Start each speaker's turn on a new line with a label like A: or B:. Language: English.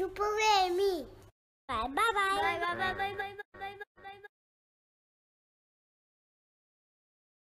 A: Super Amy. Bye bye bye.
B: Bye bye bye bye bye.